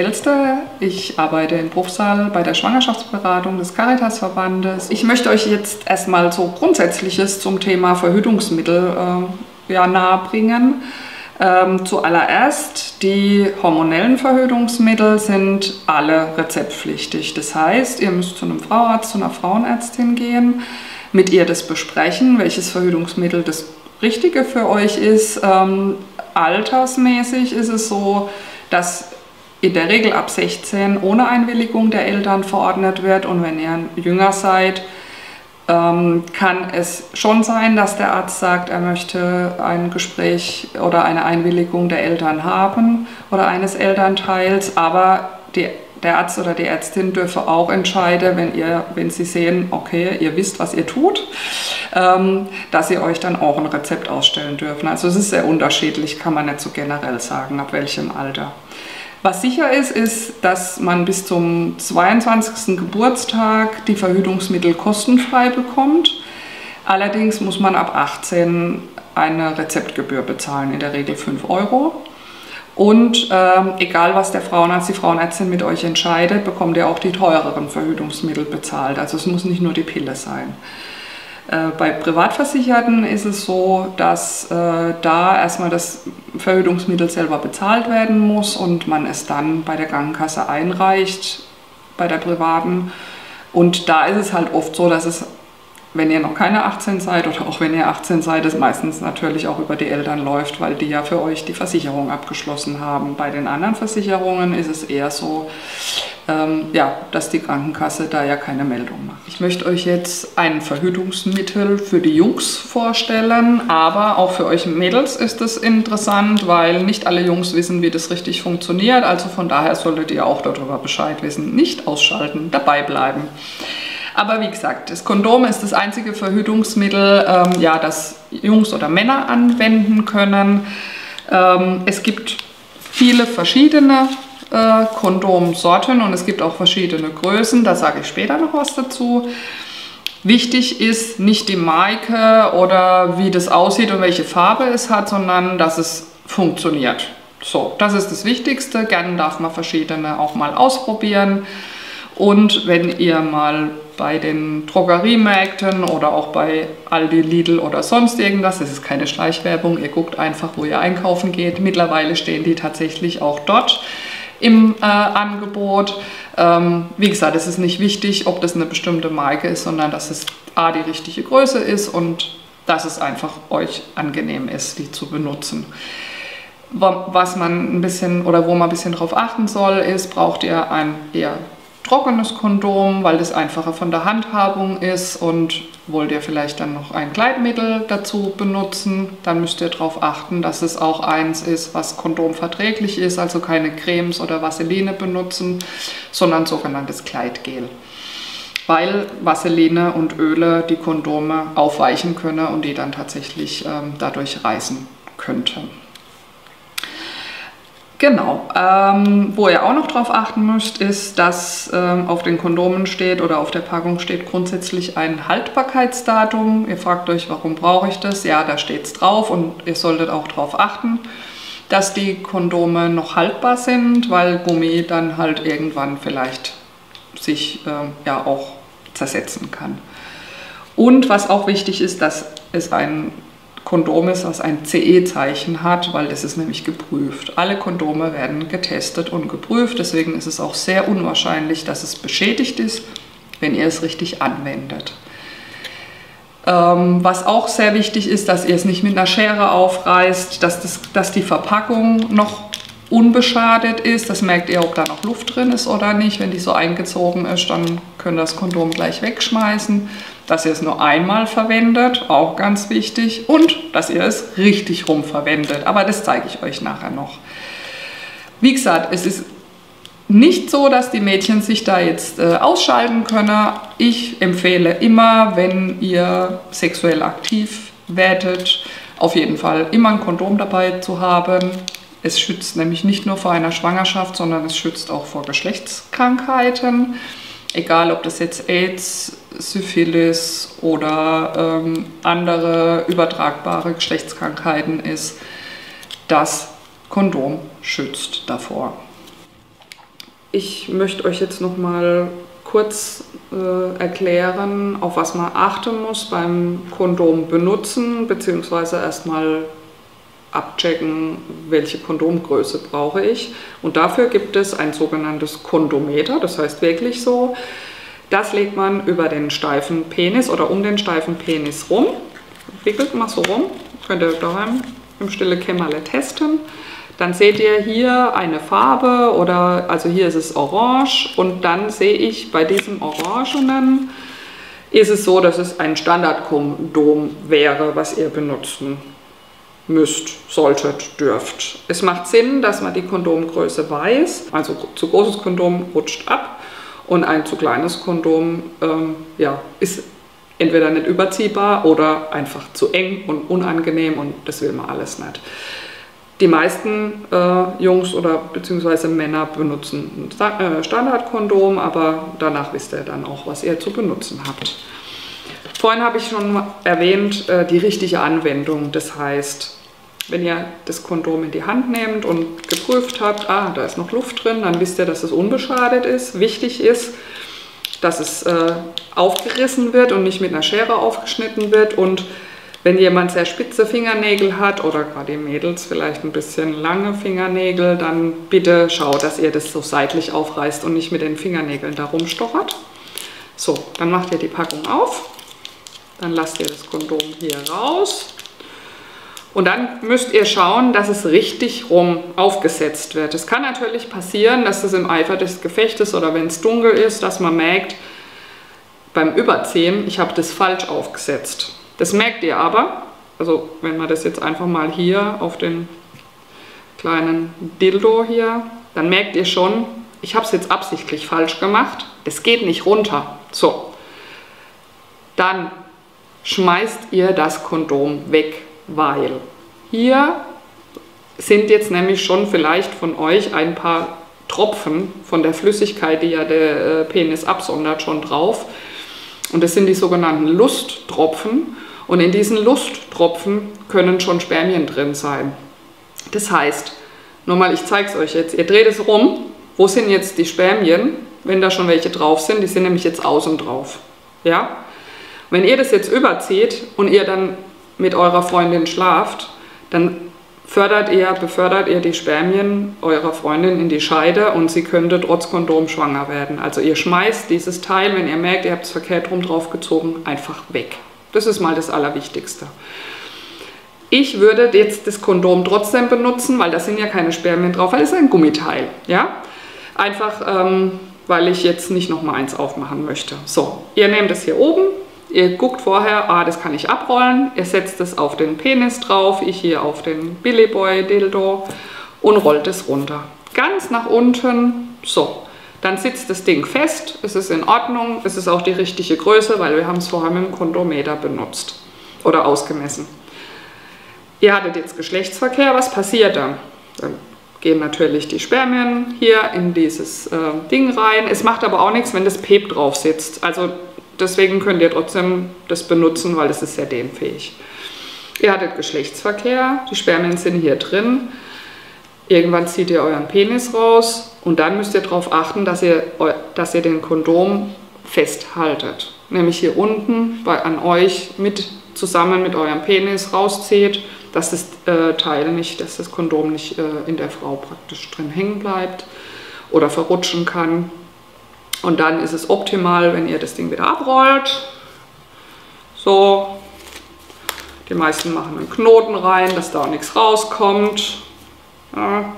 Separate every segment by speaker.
Speaker 1: Elster. Ich arbeite im Bruchsal bei der Schwangerschaftsberatung des Caritas-Verbandes. Ich möchte euch jetzt erstmal so Grundsätzliches zum Thema Verhütungsmittel äh, ja, nahebringen. Ähm, zuallererst, die hormonellen Verhütungsmittel sind alle rezeptpflichtig. Das heißt, ihr müsst zu einem Frauarzt, zu einer Frauenärztin gehen, mit ihr das besprechen, welches Verhütungsmittel das Richtige für euch ist. Ähm, altersmäßig ist es so, dass in der Regel ab 16 ohne Einwilligung der Eltern verordnet wird und wenn ihr jünger seid, ähm, kann es schon sein, dass der Arzt sagt, er möchte ein Gespräch oder eine Einwilligung der Eltern haben oder eines Elternteils, aber die, der Arzt oder die Ärztin dürfe auch entscheiden, wenn, ihr, wenn sie sehen, okay, ihr wisst, was ihr tut, ähm, dass sie euch dann auch ein Rezept ausstellen dürfen. Also es ist sehr unterschiedlich, kann man nicht so generell sagen, ab welchem Alter. Was sicher ist, ist, dass man bis zum 22. Geburtstag die Verhütungsmittel kostenfrei bekommt. Allerdings muss man ab 18 eine Rezeptgebühr bezahlen, in der Regel 5 Euro. Und ähm, egal, was der Frauenarzt, die Frauenärztin mit euch entscheidet, bekommt ihr auch die teureren Verhütungsmittel bezahlt. Also es muss nicht nur die Pille sein. Äh, bei Privatversicherten ist es so, dass äh, da erstmal das Verhütungsmittel selber bezahlt werden muss und man es dann bei der Krankenkasse einreicht, bei der privaten. Und da ist es halt oft so, dass es, wenn ihr noch keine 18 seid oder auch wenn ihr 18 seid, es meistens natürlich auch über die Eltern läuft, weil die ja für euch die Versicherung abgeschlossen haben. Bei den anderen Versicherungen ist es eher so, ähm, ja, dass die Krankenkasse da ja keine Meldung macht. Ich möchte euch jetzt ein Verhütungsmittel für die Jungs vorstellen, aber auch für euch Mädels ist es interessant, weil nicht alle Jungs wissen, wie das richtig funktioniert. Also von daher solltet ihr auch darüber Bescheid wissen. Nicht ausschalten, dabei bleiben. Aber wie gesagt, das Kondom ist das einzige Verhütungsmittel, ähm, ja, das Jungs oder Männer anwenden können. Ähm, es gibt viele verschiedene äh, Kondomsorten und es gibt auch verschiedene Größen, da sage ich später noch was dazu. Wichtig ist nicht die Marke oder wie das aussieht und welche Farbe es hat, sondern dass es funktioniert. So, das ist das Wichtigste. Gerne darf man verschiedene auch mal ausprobieren. Und wenn ihr mal bei den Drogeriemärkten oder auch bei Aldi, Lidl oder sonst irgendwas, das ist keine Schleichwerbung, ihr guckt einfach, wo ihr einkaufen geht. Mittlerweile stehen die tatsächlich auch dort im äh, Angebot. Ähm, wie gesagt, es ist nicht wichtig, ob das eine bestimmte Marke ist, sondern dass es A, die richtige Größe ist und dass es einfach euch angenehm ist, die zu benutzen. Was man ein bisschen oder wo man ein bisschen drauf achten soll, ist, braucht ihr ein eher trockenes Kondom, weil das einfacher von der Handhabung ist und wollt ihr vielleicht dann noch ein Kleidmittel dazu benutzen, dann müsst ihr darauf achten, dass es auch eins ist, was kondomverträglich ist, also keine Cremes oder Vaseline benutzen, sondern sogenanntes Kleidgel. Weil Vaseline und Öle die Kondome aufweichen können und die dann tatsächlich ähm, dadurch reißen könnten. Genau. Ähm, wo ihr auch noch darauf achten müsst, ist, dass ähm, auf den Kondomen steht oder auf der Packung steht grundsätzlich ein Haltbarkeitsdatum. Ihr fragt euch, warum brauche ich das? Ja, da steht es drauf und ihr solltet auch darauf achten, dass die Kondome noch haltbar sind, weil Gummi dann halt irgendwann vielleicht sich ähm, ja auch zersetzen kann. Und was auch wichtig ist, dass es ein Kondom ist, was ein CE-Zeichen hat, weil das ist nämlich geprüft. Alle Kondome werden getestet und geprüft, deswegen ist es auch sehr unwahrscheinlich, dass es beschädigt ist, wenn ihr es richtig anwendet. Ähm, was auch sehr wichtig ist, dass ihr es nicht mit einer Schere aufreißt, dass, das, dass die Verpackung noch unbeschadet ist. Das merkt ihr, ob da noch Luft drin ist oder nicht. Wenn die so eingezogen ist, dann könnt ihr das Kondom gleich wegschmeißen. Dass ihr es nur einmal verwendet, auch ganz wichtig. Und dass ihr es richtig rum verwendet. Aber das zeige ich euch nachher noch. Wie gesagt, es ist nicht so, dass die Mädchen sich da jetzt äh, ausschalten können. Ich empfehle immer, wenn ihr sexuell aktiv werdet, auf jeden Fall immer ein Kondom dabei zu haben. Es schützt nämlich nicht nur vor einer Schwangerschaft, sondern es schützt auch vor Geschlechtskrankheiten. Egal, ob das jetzt AIDS, Syphilis oder ähm, andere übertragbare Geschlechtskrankheiten ist, das Kondom schützt davor. Ich möchte euch jetzt noch mal kurz äh, erklären, auf was man achten muss beim Kondom benutzen, beziehungsweise erstmal abchecken, welche Kondomgröße brauche ich. Und dafür gibt es ein sogenanntes Kondometer, das heißt wirklich so. Das legt man über den steifen Penis oder um den steifen Penis rum. Wickelt mal so rum. Könnt ihr daheim im stille Kämmerle testen. Dann seht ihr hier eine Farbe oder also hier ist es orange und dann sehe ich bei diesem orangenen ist es so, dass es ein Standardkondom wäre, was ihr benutzen müsst, solltet, dürft. Es macht Sinn, dass man die Kondomgröße weiß, also zu großes Kondom rutscht ab und ein zu kleines Kondom ähm, ja, ist entweder nicht überziehbar oder einfach zu eng und unangenehm und das will man alles nicht. Die meisten äh, Jungs oder beziehungsweise Männer benutzen ein äh, Standardkondom, aber danach wisst ihr dann auch, was ihr zu benutzen habt. Vorhin habe ich schon erwähnt, äh, die richtige Anwendung. Das heißt, wenn ihr das Kondom in die Hand nehmt und geprüft habt, ah, da ist noch Luft drin, dann wisst ihr, dass es unbeschadet ist. Wichtig ist, dass es äh, aufgerissen wird und nicht mit einer Schere aufgeschnitten wird. Und wenn jemand sehr spitze Fingernägel hat oder gerade Mädels vielleicht ein bisschen lange Fingernägel, dann bitte schaut, dass ihr das so seitlich aufreißt und nicht mit den Fingernägeln da rumstochert. So, dann macht ihr die Packung auf. Dann lasst ihr das Kondom hier raus und dann müsst ihr schauen, dass es richtig rum aufgesetzt wird. Es kann natürlich passieren, dass es im Eifer des Gefechtes oder wenn es dunkel ist, dass man merkt, beim Überziehen, ich habe das falsch aufgesetzt. Das merkt ihr aber, also wenn man das jetzt einfach mal hier auf den kleinen Dildo hier, dann merkt ihr schon, ich habe es jetzt absichtlich falsch gemacht. Es geht nicht runter. So, dann schmeißt ihr das Kondom weg weil hier sind jetzt nämlich schon vielleicht von euch ein paar Tropfen von der Flüssigkeit, die ja der äh, Penis absondert, schon drauf. Und das sind die sogenannten Lusttropfen. Und in diesen Lusttropfen können schon Spermien drin sein. Das heißt, nochmal, ich zeige es euch jetzt. Ihr dreht es rum. Wo sind jetzt die Spermien? Wenn da schon welche drauf sind, die sind nämlich jetzt außen drauf. Ja? Wenn ihr das jetzt überzieht und ihr dann mit eurer Freundin schlaft, dann fördert ihr, befördert ihr die Spermien eurer Freundin in die Scheide und sie könnte trotz Kondom schwanger werden. Also ihr schmeißt dieses Teil, wenn ihr merkt, ihr habt es verkehrt rum draufgezogen, einfach weg. Das ist mal das Allerwichtigste. Ich würde jetzt das Kondom trotzdem benutzen, weil da sind ja keine Spermien drauf, weil es ist ein Gummiteil. Ja? Einfach, ähm, weil ich jetzt nicht nochmal eins aufmachen möchte. So, ihr nehmt es hier oben, Ihr guckt vorher, ah, das kann ich abrollen. Ihr setzt es auf den Penis drauf, ich hier auf den Billy Boy Dildo und rollt es runter. Ganz nach unten, so. Dann sitzt das Ding fest, es ist in Ordnung, es ist auch die richtige Größe, weil wir haben es vorher mit dem Kondometer benutzt oder ausgemessen. Ihr hattet jetzt Geschlechtsverkehr, was passiert dann? Dann gehen natürlich die Spermien hier in dieses äh, Ding rein. Es macht aber auch nichts, wenn das Pep drauf sitzt. Also deswegen könnt ihr trotzdem das benutzen, weil das ist sehr dehnfähig. Ihr hattet Geschlechtsverkehr, die Spermien sind hier drin. Irgendwann zieht ihr euren Penis raus und dann müsst ihr darauf achten, dass ihr, dass ihr den Kondom festhaltet. Nämlich hier unten bei, an euch mit zusammen mit eurem Penis rauszieht, dass das äh, Teil nicht, dass das Kondom nicht äh, in der Frau praktisch drin hängen bleibt oder verrutschen kann. Und dann ist es optimal, wenn ihr das Ding wieder abrollt. So. Die meisten machen einen Knoten rein, dass da auch nichts rauskommt. Ja.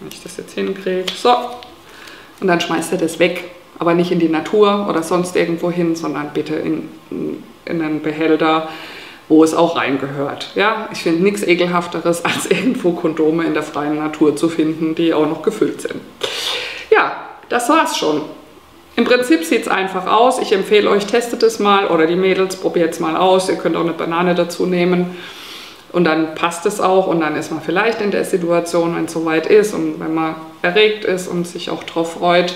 Speaker 1: Wenn ich das jetzt hinkriege. So. Und dann schmeißt ihr das weg. Aber nicht in die Natur oder sonst irgendwo hin, sondern bitte in, in einen Behälter, wo es auch reingehört. Ja, ich finde nichts ekelhafteres, als irgendwo Kondome in der freien Natur zu finden, die auch noch gefüllt sind. Ja, das war's schon. Im Prinzip sieht es einfach aus. Ich empfehle euch, testet es mal oder die Mädels, probiert es mal aus. Ihr könnt auch eine Banane dazu nehmen und dann passt es auch und dann ist man vielleicht in der Situation, wenn es soweit ist und wenn man erregt ist und sich auch darauf freut,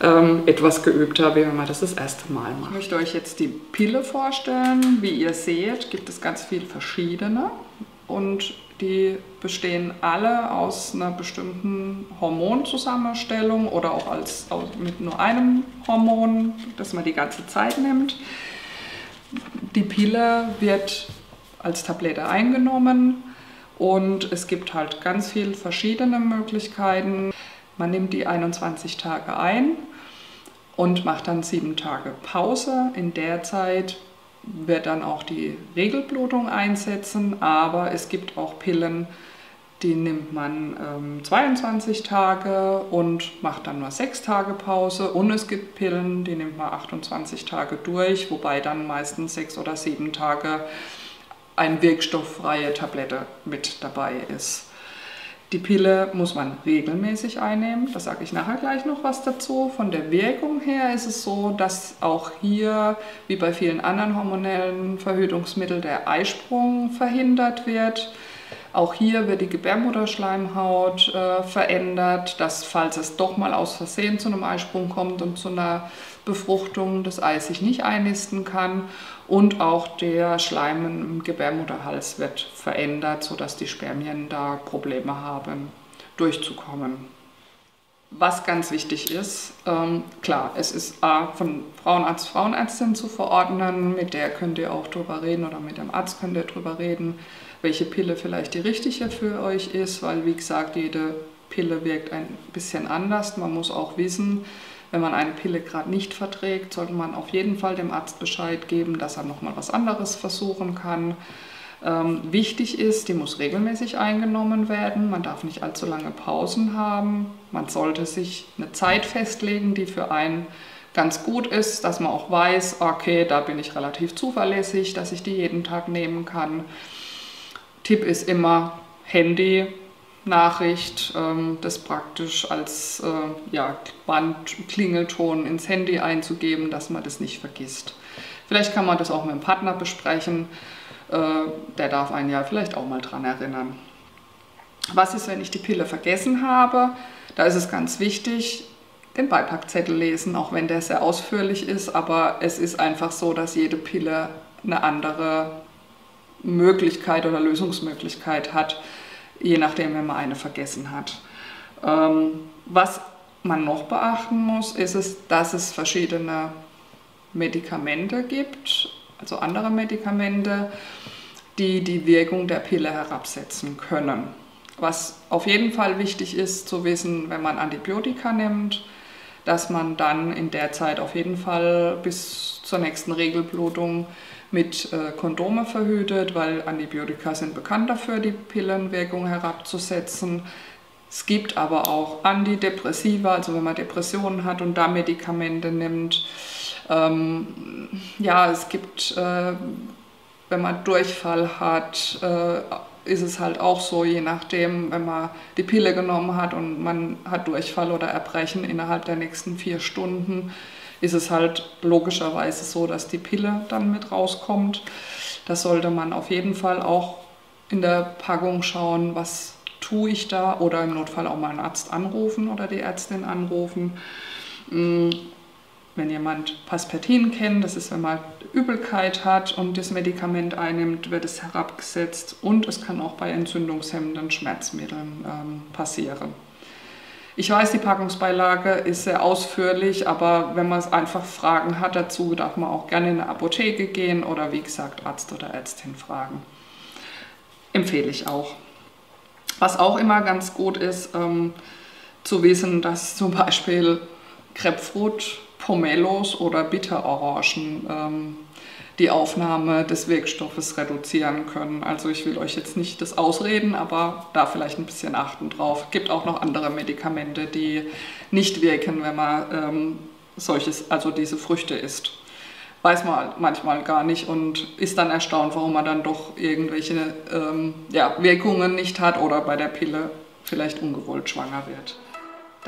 Speaker 1: ähm, etwas geübter, wie wenn man das das erste Mal macht. Ich möchte euch jetzt die Pille vorstellen. Wie ihr seht, gibt es ganz viele verschiedene und die bestehen alle aus einer bestimmten Hormonzusammenstellung oder auch als, mit nur einem Hormon, das man die ganze Zeit nimmt. Die Pille wird als Tablette eingenommen und es gibt halt ganz viele verschiedene Möglichkeiten. Man nimmt die 21 Tage ein und macht dann sieben Tage Pause. In der Zeit wird dann auch die Regelblutung einsetzen, aber es gibt auch Pillen, die nimmt man ähm, 22 Tage und macht dann nur sechs Tage Pause. Und es gibt Pillen, die nimmt man 28 Tage durch, wobei dann meistens sechs oder sieben Tage eine wirkstofffreie Tablette mit dabei ist. Die Pille muss man regelmäßig einnehmen, da sage ich nachher gleich noch was dazu. Von der Wirkung her ist es so, dass auch hier, wie bei vielen anderen hormonellen Verhütungsmitteln, der Eisprung verhindert wird. Auch hier wird die Gebärmutterschleimhaut äh, verändert, dass falls es doch mal aus Versehen zu einem Eisprung kommt und zu einer Befruchtung das Ei sich nicht einnisten kann und auch der Schleim im Gebärmutterhals wird verändert, sodass die Spermien da Probleme haben, durchzukommen. Was ganz wichtig ist, ähm, klar, es ist A, von Frauenarzt, Frauenärztin zu verordnen, mit der könnt ihr auch drüber reden oder mit dem Arzt könnt ihr drüber reden, welche Pille vielleicht die richtige für euch ist, weil wie gesagt, jede Pille wirkt ein bisschen anders. Man muss auch wissen, wenn man eine Pille gerade nicht verträgt, sollte man auf jeden Fall dem Arzt Bescheid geben, dass er nochmal was anderes versuchen kann. Ähm, wichtig ist, die muss regelmäßig eingenommen werden. Man darf nicht allzu lange Pausen haben. Man sollte sich eine Zeit festlegen, die für einen ganz gut ist, dass man auch weiß, okay, da bin ich relativ zuverlässig, dass ich die jeden Tag nehmen kann. Tipp ist immer Handy Nachricht, ähm, das praktisch als äh, ja, Bandklingelton ins Handy einzugeben, dass man das nicht vergisst. Vielleicht kann man das auch mit dem Partner besprechen, äh, der darf einen ja vielleicht auch mal dran erinnern. Was ist, wenn ich die Pille vergessen habe? Da ist es ganz wichtig, den Beipackzettel lesen, auch wenn der sehr ausführlich ist, aber es ist einfach so, dass jede Pille eine andere Möglichkeit oder Lösungsmöglichkeit hat je nachdem, wenn man eine vergessen hat. Ähm, was man noch beachten muss, ist es, dass es verschiedene Medikamente gibt, also andere Medikamente, die die Wirkung der Pille herabsetzen können. Was auf jeden Fall wichtig ist zu wissen, wenn man Antibiotika nimmt, dass man dann in der Zeit auf jeden Fall bis zur nächsten Regelblutung mit äh, Kondome verhütet, weil Antibiotika sind bekannt dafür, die Pillenwirkung herabzusetzen. Es gibt aber auch Antidepressiva, also wenn man Depressionen hat und da Medikamente nimmt. Ähm, ja, es gibt, äh, wenn man Durchfall hat, äh, ist es halt auch so, je nachdem, wenn man die Pille genommen hat und man hat Durchfall oder Erbrechen innerhalb der nächsten vier Stunden, ist es halt logischerweise so, dass die Pille dann mit rauskommt. Da sollte man auf jeden Fall auch in der Packung schauen, was tue ich da oder im Notfall auch mal einen Arzt anrufen oder die Ärztin anrufen. Mm, wenn jemand Paspertin kennt, das ist, wenn man Übelkeit hat und das Medikament einnimmt, wird es herabgesetzt und es kann auch bei entzündungshemmenden Schmerzmitteln ähm, passieren. Ich weiß, die Packungsbeilage ist sehr ausführlich, aber wenn man einfach Fragen hat dazu, darf man auch gerne in eine Apotheke gehen oder wie gesagt Arzt oder Ärztin fragen. Empfehle ich auch. Was auch immer ganz gut ist, ähm, zu wissen, dass zum Beispiel Grapefruit, Pomelos oder Bitterorangen ähm, die Aufnahme des Wirkstoffes reduzieren können. Also ich will euch jetzt nicht das ausreden, aber da vielleicht ein bisschen achten drauf. Es gibt auch noch andere Medikamente, die nicht wirken, wenn man ähm, solches, also diese Früchte isst. Weiß man manchmal gar nicht und ist dann erstaunt, warum man dann doch irgendwelche ähm, ja, Wirkungen nicht hat oder bei der Pille vielleicht ungewollt schwanger wird.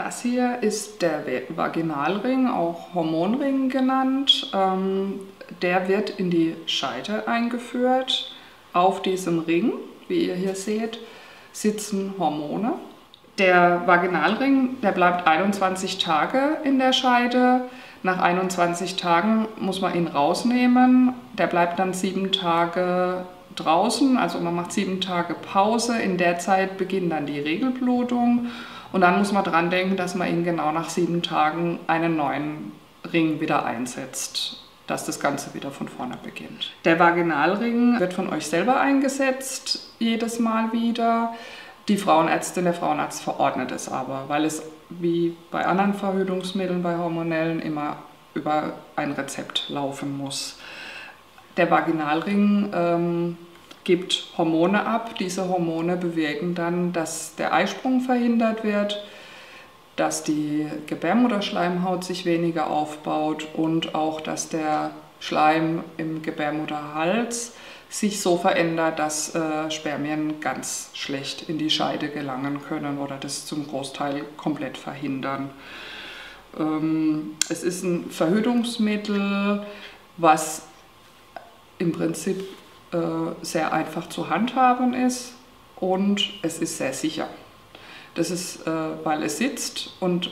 Speaker 1: Das hier ist der Vaginalring, auch Hormonring genannt. Ähm, der wird in die Scheide eingeführt. Auf diesem Ring, wie ihr hier seht, sitzen Hormone. Der Vaginalring, der bleibt 21 Tage in der Scheide. Nach 21 Tagen muss man ihn rausnehmen. Der bleibt dann sieben Tage draußen, also man macht sieben Tage Pause. In der Zeit beginnt dann die Regelblutung und dann muss man dran denken, dass man ihn genau nach sieben Tagen einen neuen Ring wieder einsetzt dass das Ganze wieder von vorne beginnt. Der Vaginalring wird von euch selber eingesetzt, jedes Mal wieder. Die Frauenärztin, der Frauenarzt verordnet es aber, weil es wie bei anderen Verhütungsmitteln, bei hormonellen, immer über ein Rezept laufen muss. Der Vaginalring ähm, gibt Hormone ab. Diese Hormone bewirken dann, dass der Eisprung verhindert wird dass die Gebärmutterschleimhaut sich weniger aufbaut und auch, dass der Schleim im Gebärmutterhals sich so verändert, dass äh, Spermien ganz schlecht in die Scheide gelangen können oder das zum Großteil komplett verhindern. Ähm, es ist ein Verhütungsmittel, was im Prinzip äh, sehr einfach zu handhaben ist und es ist sehr sicher. Das ist, äh, weil es sitzt und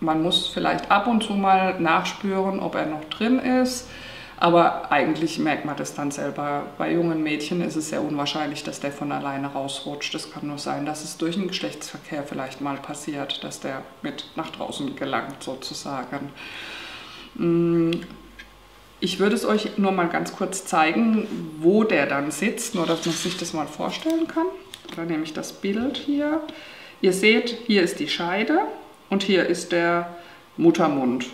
Speaker 1: man muss vielleicht ab und zu mal nachspüren, ob er noch drin ist. Aber eigentlich merkt man das dann selber. Bei jungen Mädchen ist es sehr unwahrscheinlich, dass der von alleine rausrutscht. Es kann nur sein, dass es durch den Geschlechtsverkehr vielleicht mal passiert, dass der mit nach draußen gelangt sozusagen. Ich würde es euch nur mal ganz kurz zeigen, wo der dann sitzt, nur dass man sich das mal vorstellen kann. Da nehme ich das Bild hier. Ihr seht, hier ist die Scheide und hier ist der Muttermund.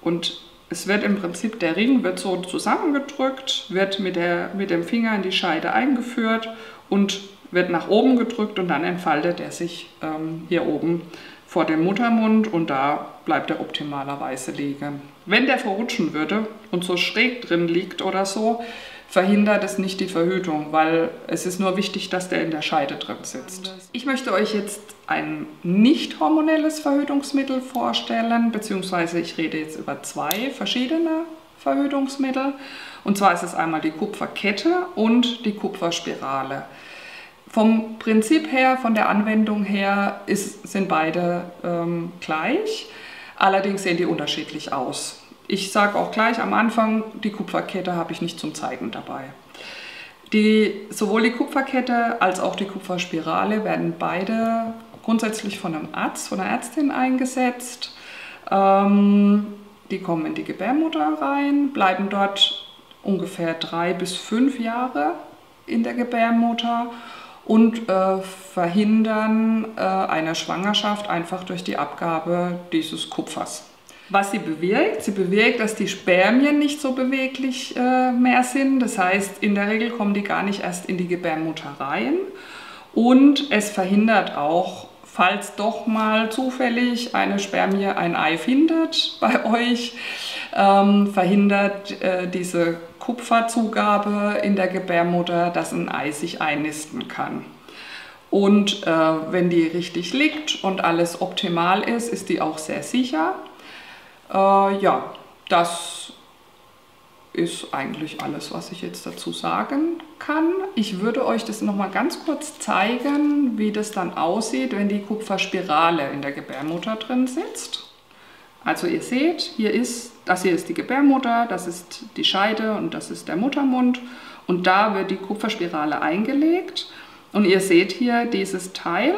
Speaker 1: Und es wird im Prinzip, der Ring wird so zusammengedrückt, wird mit, der, mit dem Finger in die Scheide eingeführt und wird nach oben gedrückt und dann entfaltet er sich ähm, hier oben vor dem Muttermund und da bleibt er optimalerweise liegen. Wenn der verrutschen würde und so schräg drin liegt oder so, verhindert es nicht die Verhütung, weil es ist nur wichtig, dass der in der Scheide drin sitzt. Ich möchte euch jetzt ein nicht hormonelles Verhütungsmittel vorstellen, beziehungsweise ich rede jetzt über zwei verschiedene Verhütungsmittel. Und zwar ist es einmal die Kupferkette und die Kupferspirale. Vom Prinzip her, von der Anwendung her ist, sind beide ähm, gleich, allerdings sehen die unterschiedlich aus. Ich sage auch gleich am Anfang, die Kupferkette habe ich nicht zum Zeigen dabei. Die, sowohl die Kupferkette als auch die Kupferspirale werden beide grundsätzlich von einem Arzt, von einer Ärztin eingesetzt. Ähm, die kommen in die Gebärmutter rein, bleiben dort ungefähr drei bis fünf Jahre in der Gebärmutter und äh, verhindern äh, eine Schwangerschaft einfach durch die Abgabe dieses Kupfers. Was sie bewirkt, sie bewirkt, dass die Spermien nicht so beweglich äh, mehr sind. Das heißt, in der Regel kommen die gar nicht erst in die Gebärmutter rein. Und es verhindert auch, falls doch mal zufällig eine Spermie ein Ei findet bei euch, ähm, verhindert äh, diese Kupferzugabe in der Gebärmutter, dass ein Ei sich einnisten kann. Und äh, wenn die richtig liegt und alles optimal ist, ist die auch sehr sicher. Äh, ja, das ist eigentlich alles, was ich jetzt dazu sagen kann. Ich würde euch das nochmal ganz kurz zeigen, wie das dann aussieht, wenn die Kupferspirale in der Gebärmutter drin sitzt. Also ihr seht, hier ist, das hier ist die Gebärmutter, das ist die Scheide und das ist der Muttermund. Und da wird die Kupferspirale eingelegt. Und ihr seht hier dieses Teil.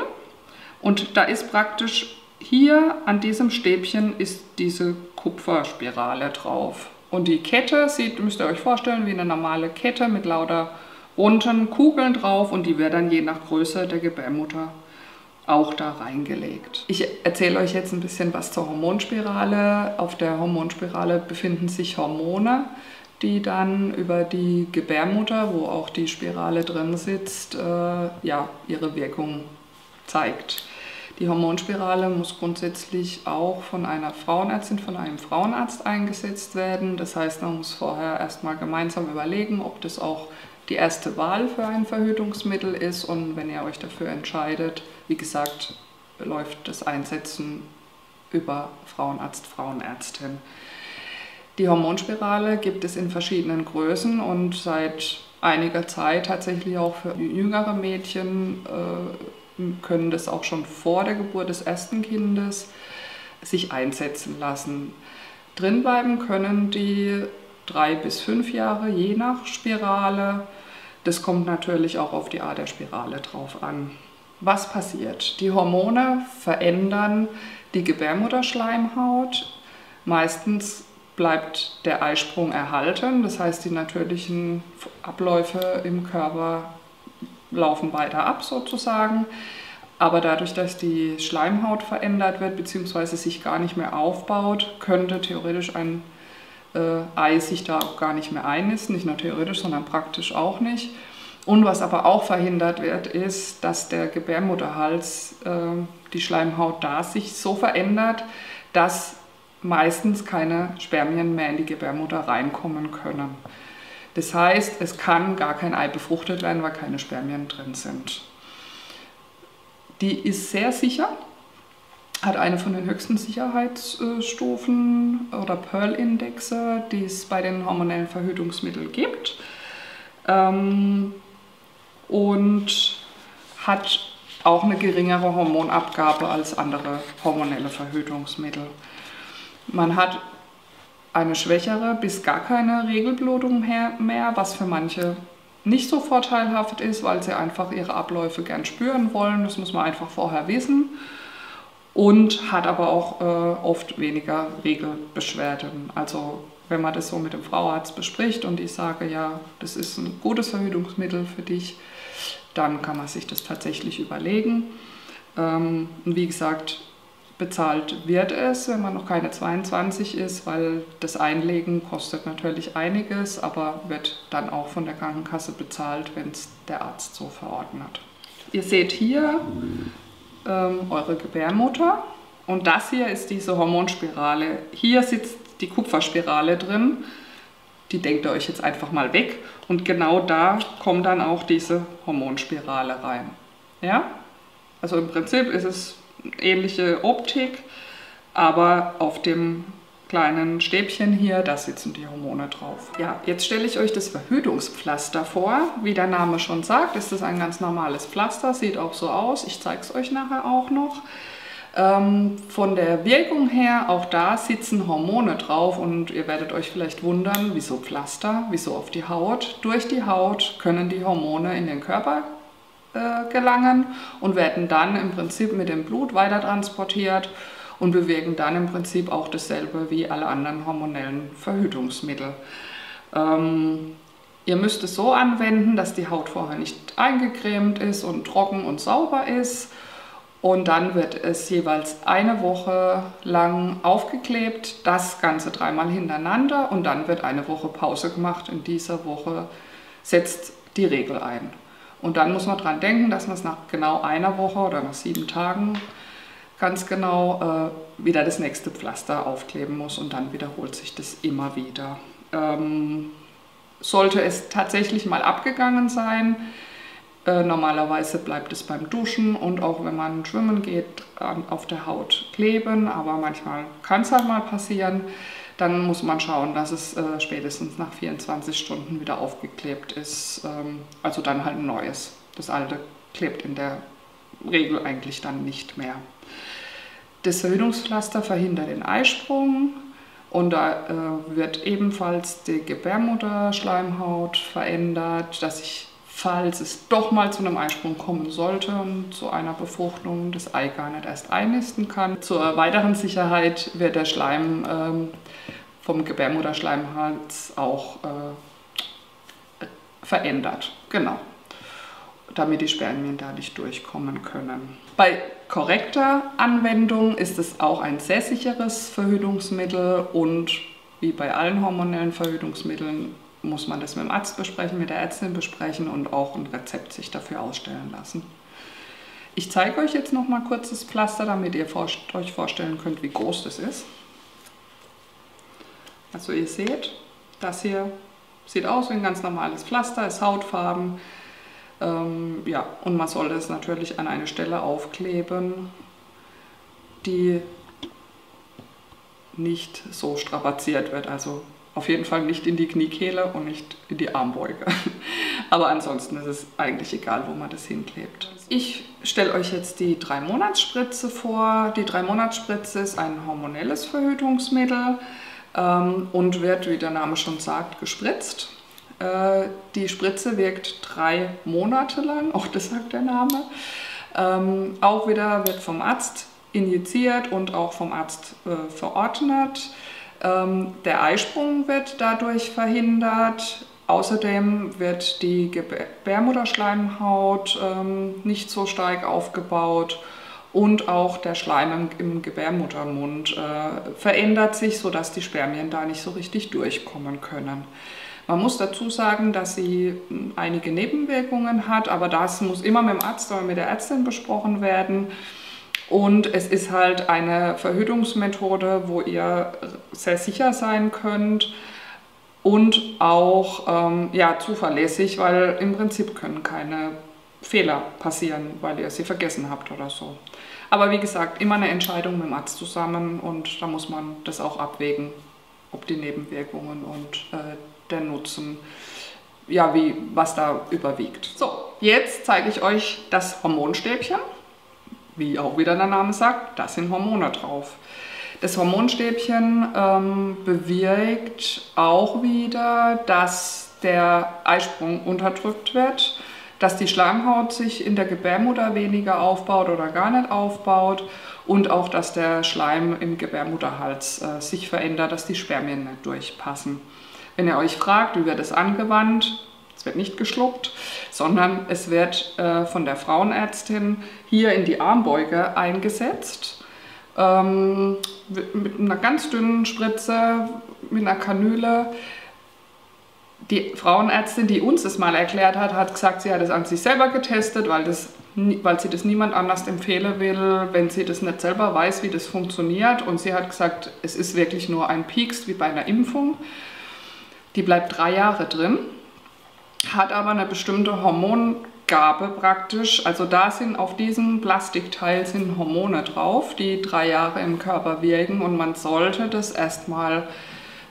Speaker 1: Und da ist praktisch hier an diesem Stäbchen ist diese Kupferspirale drauf. Und die Kette sieht, müsst ihr euch vorstellen, wie eine normale Kette mit lauter runden Kugeln drauf und die wird dann je nach Größe der Gebärmutter auch da reingelegt. Ich erzähle euch jetzt ein bisschen was zur Hormonspirale. Auf der Hormonspirale befinden sich Hormone, die dann über die Gebärmutter, wo auch die Spirale drin sitzt, äh, ja, ihre Wirkung zeigt. Die Hormonspirale muss grundsätzlich auch von einer Frauenärztin, von einem Frauenarzt eingesetzt werden. Das heißt, man muss vorher erstmal gemeinsam überlegen, ob das auch die erste Wahl für ein Verhütungsmittel ist. Und wenn ihr euch dafür entscheidet, wie gesagt, läuft das Einsetzen über Frauenarzt, Frauenärztin. Die Hormonspirale gibt es in verschiedenen Größen und seit einiger Zeit tatsächlich auch für jüngere Mädchen äh, können das auch schon vor der Geburt des ersten Kindes sich einsetzen lassen. Drinbleiben können die drei bis fünf Jahre, je nach Spirale. Das kommt natürlich auch auf die Art der Spirale drauf an. Was passiert? Die Hormone verändern die Gebärmutterschleimhaut. Meistens bleibt der Eisprung erhalten, das heißt die natürlichen Abläufe im Körper laufen weiter ab sozusagen. Aber dadurch, dass die Schleimhaut verändert wird bzw. sich gar nicht mehr aufbaut, könnte theoretisch ein äh, Ei sich da auch gar nicht mehr einnisten. Nicht nur theoretisch, sondern praktisch auch nicht. Und was aber auch verhindert wird, ist, dass der Gebärmutterhals, äh, die Schleimhaut da sich so verändert, dass meistens keine Spermien mehr in die Gebärmutter reinkommen können. Das heißt, es kann gar kein Ei befruchtet werden, weil keine Spermien drin sind. Die ist sehr sicher, hat eine von den höchsten Sicherheitsstufen oder Pearl-Indexe, die es bei den hormonellen Verhütungsmitteln gibt. Ähm, und hat auch eine geringere Hormonabgabe als andere hormonelle Verhütungsmittel. Man hat eine schwächere bis gar keine Regelblutung mehr, was für manche nicht so vorteilhaft ist, weil sie einfach ihre Abläufe gern spüren wollen. Das muss man einfach vorher wissen. Und hat aber auch äh, oft weniger Regelbeschwerden. Also wenn man das so mit dem Frauarzt bespricht und ich sage, ja, das ist ein gutes Verhütungsmittel für dich, dann kann man sich das tatsächlich überlegen. Ähm, wie gesagt, Bezahlt wird es, wenn man noch keine 22 ist, weil das Einlegen kostet natürlich einiges, aber wird dann auch von der Krankenkasse bezahlt, wenn es der Arzt so verordnet. Ihr seht hier ähm, eure Gebärmutter und das hier ist diese Hormonspirale. Hier sitzt die Kupferspirale drin, die denkt ihr euch jetzt einfach mal weg und genau da kommt dann auch diese Hormonspirale rein. Ja? Also im Prinzip ist es ähnliche Optik, aber auf dem kleinen Stäbchen hier, da sitzen die Hormone drauf. Ja, jetzt stelle ich euch das Verhütungspflaster vor. Wie der Name schon sagt, ist das ein ganz normales Pflaster, sieht auch so aus. Ich zeige es euch nachher auch noch. Ähm, von der Wirkung her, auch da sitzen Hormone drauf und ihr werdet euch vielleicht wundern, wieso Pflaster, wieso auf die Haut. Durch die Haut können die Hormone in den Körper äh, gelangen und werden dann im Prinzip mit dem Blut weiter transportiert und bewirken dann im Prinzip auch dasselbe wie alle anderen hormonellen Verhütungsmittel. Ähm, ihr müsst es so anwenden, dass die Haut vorher nicht eingecremt ist und trocken und sauber ist. Und dann wird es jeweils eine Woche lang aufgeklebt, das Ganze dreimal hintereinander und dann wird eine Woche Pause gemacht. In dieser Woche setzt die Regel ein. Und dann muss man daran denken, dass man es nach genau einer Woche oder nach sieben Tagen ganz genau äh, wieder das nächste Pflaster aufkleben muss und dann wiederholt sich das immer wieder. Ähm, sollte es tatsächlich mal abgegangen sein, äh, normalerweise bleibt es beim Duschen und auch wenn man schwimmen geht, äh, auf der Haut kleben, aber manchmal kann es halt mal passieren dann muss man schauen, dass es äh, spätestens nach 24 Stunden wieder aufgeklebt ist. Ähm, also dann halt ein neues. Das alte klebt in der Regel eigentlich dann nicht mehr. Das Verhütungspflaster verhindert den Eisprung und da äh, wird ebenfalls die Gebärmutterschleimhaut verändert, dass sich falls es doch mal zu einem Eisprung kommen sollte und zu einer Befruchtung das Ei gar nicht erst einnisten kann. Zur weiteren Sicherheit wird der Schleim ähm, vom Gebärmutterschleimhals auch äh, verändert. Genau. Damit die Spermien da nicht durchkommen können. Bei korrekter Anwendung ist es auch ein sehr sicheres Verhütungsmittel und wie bei allen hormonellen Verhütungsmitteln muss man das mit dem Arzt besprechen, mit der Ärztin besprechen und auch ein Rezept sich dafür ausstellen lassen. Ich zeige euch jetzt noch mal kurz das Pflaster, damit ihr euch vorstellen könnt, wie groß das ist. Also ihr seht, das hier sieht aus wie ein ganz normales Pflaster, ist hautfarben. Ähm, ja, und man sollte es natürlich an eine Stelle aufkleben, die nicht so strapaziert wird. Also auf jeden Fall nicht in die Kniekehle und nicht in die Armbeuge. Aber ansonsten ist es eigentlich egal, wo man das hinklebt. Ich stelle euch jetzt die 3-Monats-Spritze vor. Die 3-Monats-Spritze ist ein hormonelles Verhütungsmittel ähm, und wird, wie der Name schon sagt, gespritzt. Äh, die Spritze wirkt drei Monate lang, auch das sagt der Name. Ähm, auch wieder wird vom Arzt injiziert und auch vom Arzt äh, verordnet. Ähm, der Eisprung wird dadurch verhindert. Außerdem wird die Gebärmutterschleimhaut ähm, nicht so stark aufgebaut und auch der Schleim im, Gebärmuttermund äh, verändert sich, sodass die Spermien da nicht so richtig durchkommen können. Man muss dazu sagen, dass sie hm, einige Nebenwirkungen hat, aber das muss immer mit dem Arzt oder mit der Ärztin besprochen werden. Und es ist halt eine Verhütungsmethode, wo ihr sehr sicher sein könnt und auch ähm, ja, zuverlässig, weil im Prinzip können keine Fehler passieren, weil ihr sie vergessen habt oder so. Aber wie gesagt, immer eine Entscheidung mit dem Arzt zusammen und da muss man das auch abwägen, ob die Nebenwirkungen und äh, der Nutzen, ja, wie, was da überwiegt. So, jetzt zeige ich euch das Hormonstäbchen. Wie auch wieder der Name sagt, da sind Hormone drauf. Das Hormonstäbchen ähm, bewirkt auch wieder, dass der Eisprung unterdrückt wird, dass die Schleimhaut sich in der Gebärmutter weniger aufbaut oder gar nicht aufbaut und auch, dass der Schleim im Gebärmutterhals äh, sich verändert, dass die Spermien nicht durchpassen. Wenn ihr euch fragt, wie wird es angewandt, es wird nicht geschluckt, sondern es wird äh, von der Frauenärztin hier in die Armbeuge eingesetzt. Ähm, mit einer ganz dünnen Spritze, mit einer Kanüle. Die Frauenärztin, die uns das mal erklärt hat, hat gesagt, sie hat es an sich selber getestet, weil, das, weil sie das niemand anders empfehlen will, wenn sie das nicht selber weiß, wie das funktioniert. Und sie hat gesagt, es ist wirklich nur ein Piekst wie bei einer Impfung. Die bleibt drei Jahre drin, hat aber eine bestimmte Hormongabe praktisch. Also da sind auf diesem Plastikteil sind Hormone drauf, die drei Jahre im Körper wirken und man sollte das erstmal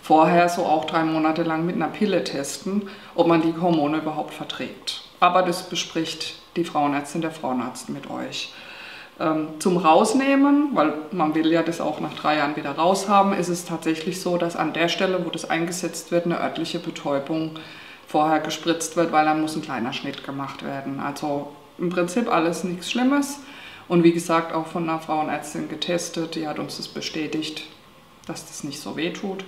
Speaker 1: vorher so auch drei Monate lang mit einer Pille testen, ob man die Hormone überhaupt verträgt. Aber das bespricht die Frauenärztin, der Frauenarzt mit euch. Ähm, zum Rausnehmen, weil man will ja das auch nach drei Jahren wieder raushaben, ist es tatsächlich so, dass an der Stelle, wo das eingesetzt wird, eine örtliche Betäubung vorher gespritzt wird, weil da muss ein kleiner Schnitt gemacht werden. Also im Prinzip alles nichts Schlimmes. Und wie gesagt, auch von einer Frauenärztin getestet, die hat uns das bestätigt, dass das nicht so weh tut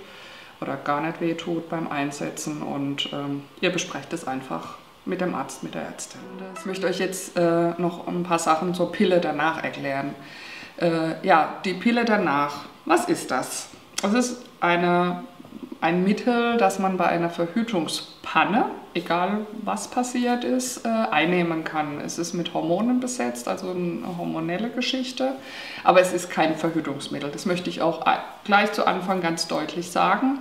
Speaker 1: oder gar nicht weh tut beim Einsetzen. Und ähm, ihr besprecht es einfach mit dem Arzt, mit der Ärztin. Ich möchte euch jetzt äh, noch ein paar Sachen zur Pille danach erklären. Äh, ja, die Pille danach, was ist das? Das ist eine, ein Mittel, das man bei einer Verhütungspanne, egal was passiert ist, äh, einnehmen kann. Es ist mit Hormonen besetzt, also eine hormonelle Geschichte, aber es ist kein Verhütungsmittel. Das möchte ich auch gleich zu Anfang ganz deutlich sagen.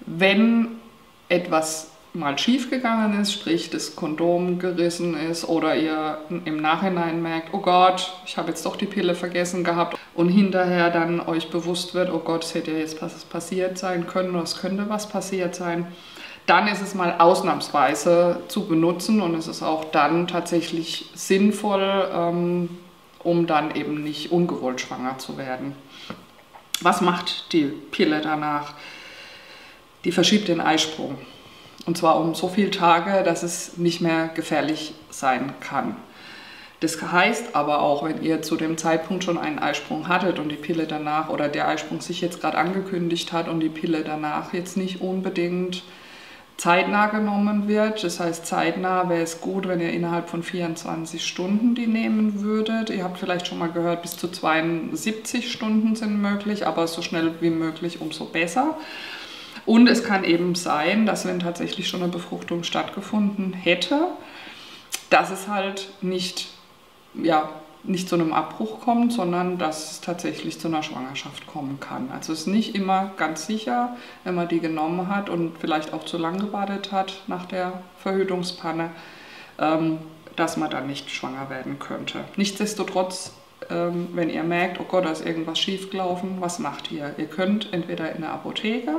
Speaker 1: Wenn etwas mal schief gegangen ist, sprich das Kondom gerissen ist oder ihr im Nachhinein merkt, oh Gott, ich habe jetzt doch die Pille vergessen gehabt und hinterher dann euch bewusst wird, oh Gott, es hätte jetzt was passiert sein können oder es könnte was passiert sein, dann ist es mal ausnahmsweise zu benutzen und es ist auch dann tatsächlich sinnvoll, ähm, um dann eben nicht ungewollt schwanger zu werden. Was macht die Pille danach? Die verschiebt den Eisprung. Und zwar um so viele Tage, dass es nicht mehr gefährlich sein kann. Das heißt aber auch, wenn ihr zu dem Zeitpunkt schon einen Eisprung hattet und die Pille danach oder der Eisprung sich jetzt gerade angekündigt hat und die Pille danach jetzt nicht unbedingt zeitnah genommen wird. Das heißt, zeitnah wäre es gut, wenn ihr innerhalb von 24 Stunden die nehmen würdet. Ihr habt vielleicht schon mal gehört, bis zu 72 Stunden sind möglich, aber so schnell wie möglich umso besser. Und es kann eben sein, dass wenn tatsächlich schon eine Befruchtung stattgefunden hätte, dass es halt nicht, ja, nicht zu einem Abbruch kommt, sondern dass es tatsächlich zu einer Schwangerschaft kommen kann. Also es ist nicht immer ganz sicher, wenn man die genommen hat und vielleicht auch zu lange gewartet hat nach der Verhütungspanne, ähm, dass man dann nicht schwanger werden könnte. Nichtsdestotrotz, ähm, wenn ihr merkt, oh Gott, da ist irgendwas schiefgelaufen, was macht ihr? Ihr könnt entweder in der Apotheke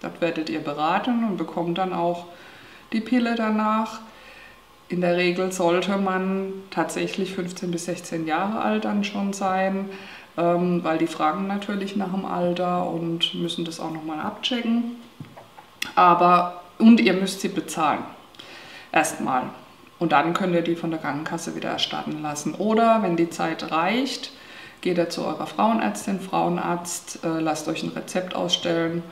Speaker 1: Dort werdet ihr beraten und bekommt dann auch die Pille danach. In der Regel sollte man tatsächlich 15 bis 16 Jahre alt dann schon sein, ähm, weil die fragen natürlich nach dem Alter und müssen das auch nochmal abchecken. Aber und ihr müsst sie bezahlen. Erstmal. Und dann könnt ihr die von der Krankenkasse wieder erstatten lassen. Oder wenn die Zeit reicht, geht ihr zu eurer Frauenärztin, Frauenarzt, äh, lasst euch ein Rezept ausstellen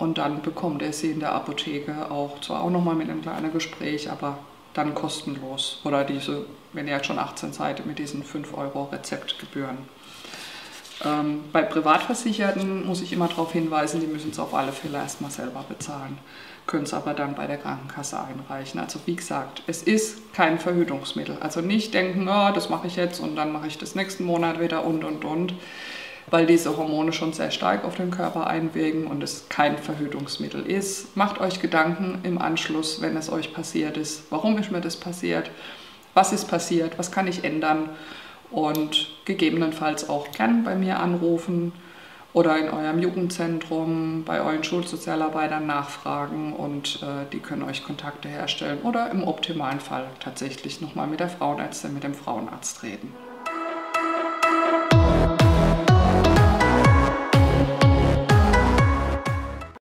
Speaker 1: und dann bekommt ihr sie in der Apotheke auch, zwar auch nochmal mit einem kleinen Gespräch, aber dann kostenlos. Oder diese, wenn ihr schon 18 seid, mit diesen 5 Euro Rezeptgebühren. Ähm, bei Privatversicherten muss ich immer darauf hinweisen, die müssen es auf alle Fälle erstmal selber bezahlen, können es aber dann bei der Krankenkasse einreichen. Also wie gesagt, es ist kein Verhütungsmittel. Also nicht denken, oh, das mache ich jetzt und dann mache ich das nächsten Monat wieder und und und, weil diese Hormone schon sehr stark auf den Körper einwirken und es kein Verhütungsmittel ist. Macht euch Gedanken im Anschluss, wenn es euch passiert ist, warum ist mir das passiert, was ist passiert, was kann ich ändern und gegebenenfalls auch gern bei mir anrufen oder in eurem Jugendzentrum bei euren Schulsozialarbeitern nachfragen und äh, die können euch Kontakte herstellen oder im optimalen Fall tatsächlich nochmal mit der Frauenärztin, mit dem Frauenarzt reden.